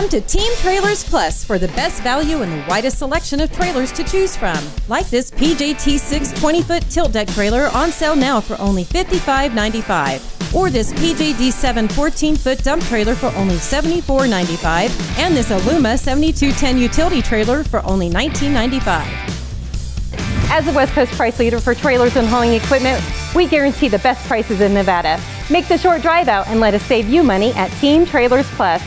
Come to Team Trailers Plus for the best value and the widest selection of trailers to choose from. Like this PJT6 20 foot tilt deck trailer on sale now for only $55.95. Or this PJD7 14 foot dump trailer for only $74.95. And this Aluma 7210 utility trailer for only $19.95. As the West Coast price leader for trailers and hauling equipment, we guarantee the best prices in Nevada. Make the short drive out and let us save you money at Team Trailers Plus.